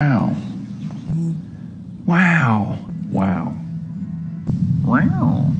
Wow. Wow. Wow. Wow.